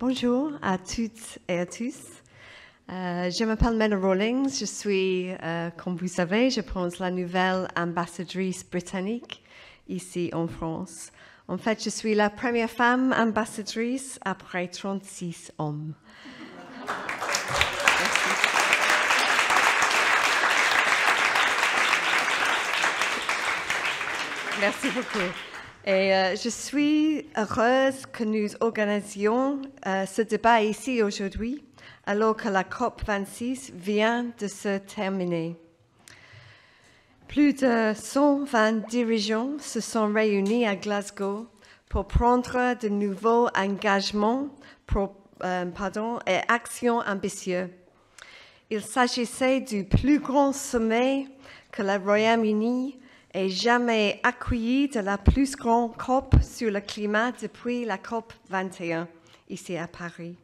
Bonjour à toutes et à tous. Euh, je m'appelle Mena Rawlings. Je suis, euh, comme vous savez, je pense la nouvelle ambassadrice britannique ici en France. En fait, je suis la première femme ambassadrice après 36 hommes. Merci beaucoup. Et euh, je suis heureuse que nous organisions euh, ce débat ici aujourd'hui, alors que la COP 26 vient de se terminer. Plus de 120 dirigeants se sont réunis à Glasgow pour prendre de nouveaux engagements euh, et actions ambitieux. Il s'agissait du plus grand sommet que le Royaume-Uni et jamais accueilli de la plus grande COP sur le climat depuis la COP 21 ici à Paris.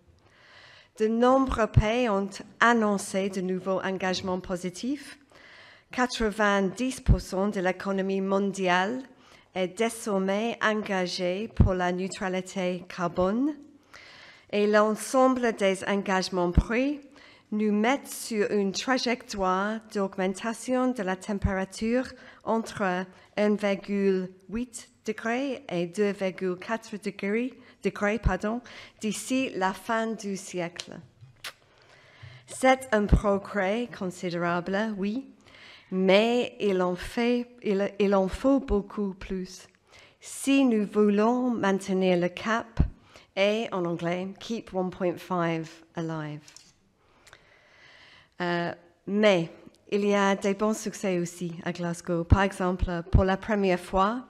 De nombreux pays ont annoncé de nouveaux engagements positifs. 90% de l'économie mondiale est désormais engagée pour la neutralité carbone et l'ensemble des engagements pris nous mettent sur une trajectoire d'augmentation de la température entre 1,8 degré et 2,4 degrés, degrés d'ici la fin du siècle. C'est un progrès considérable, oui, mais il en faut beaucoup plus. Si nous voulons maintenir le cap et, en anglais, keep 1.5 alive. Euh, mais il y a des bons succès aussi à Glasgow. Par exemple, pour la première fois,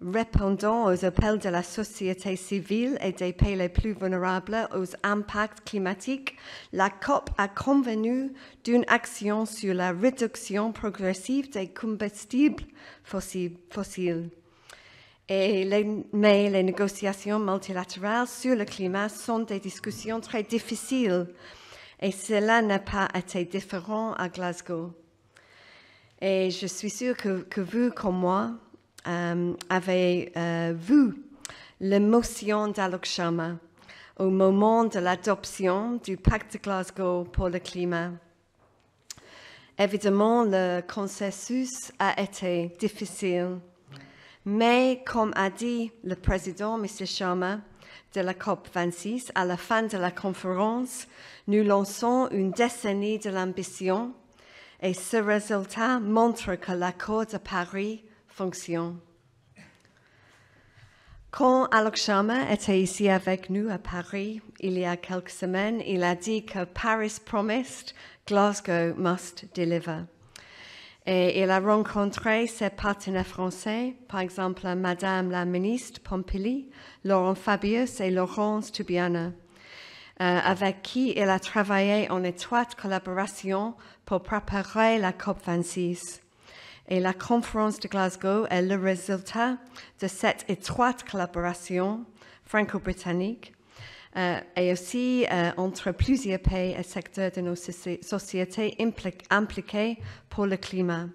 répondant aux appels de la société civile et des pays les plus vulnérables aux impacts climatiques, la COP a convenu d'une action sur la réduction progressive des combustibles fossiles. Mais les négociations multilatérales sur le climat sont des discussions très difficiles et cela n'a pas été différent à Glasgow. Et je suis sûre que, vous, comme moi, euh, avez euh, vu l'émotion d'Alok Sharma au moment de l'adoption du pacte de Glasgow pour le climat. Évidemment, le consensus a été difficile, mais comme a dit le président, M. Sharma, de la COP26, à la fin de la conférence, nous lançons une décennie de l'ambition et ce résultat montre que l'accord de Paris fonctionne. Quand Alok Sharma était ici avec nous à Paris il y a quelques semaines, il a dit que Paris promised, Glasgow must deliver. Et il a rencontré ses partenaires français, par exemple Madame la ministre Pompili, Laurent Fabius et Laurence Tubiana, euh, avec qui il a travaillé en étroite collaboration pour préparer la COP26. Et la conférence de Glasgow est le résultat de cette étroite collaboration franco-britannique euh, et aussi euh, entre plusieurs pays et secteurs de nos sociétés impliqués pour le climat.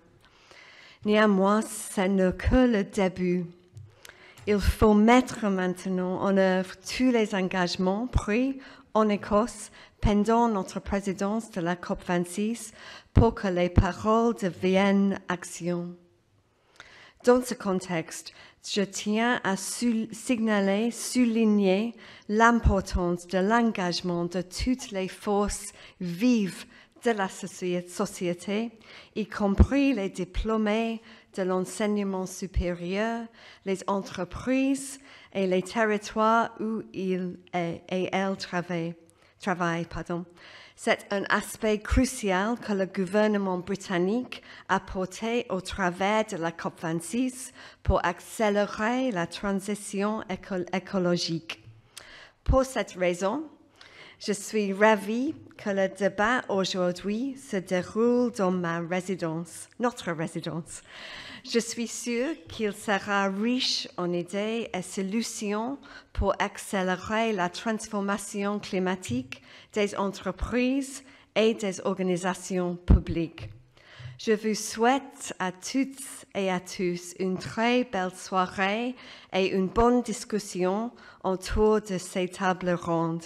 Néanmoins, ce n'est que le début. Il faut mettre maintenant en œuvre tous les engagements pris en Écosse pendant notre présidence de la COP26 pour que les paroles deviennent actions. Dans ce contexte, je tiens à signaler, souligner l'importance de l'engagement de toutes les forces vives de la société, y compris les diplômés de l'enseignement supérieur, les entreprises et les territoires où ils et elles travaillent. C'est un aspect crucial que le gouvernement britannique a porté au travers de la COP26 pour accélérer la transition écologique. Pour cette raison, je suis ravie que le débat aujourd'hui se déroule dans ma résidence, notre résidence. Je suis sûre qu'il sera riche en idées et solutions pour accélérer la transformation climatique des entreprises et des organisations publiques. Je vous souhaite à toutes et à tous une très belle soirée et une bonne discussion autour de ces tables rondes.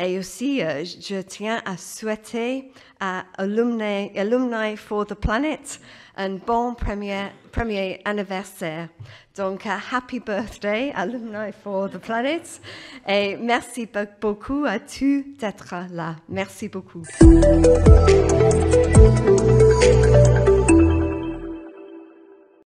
Et aussi, euh, je tiens à souhaiter à Alumni, Alumni for the Planet un bon premier, anniversaire. Donc, uh, happy birthday, Alumni for the Planet. Et merci beaucoup à tous d'être là. Merci beaucoup.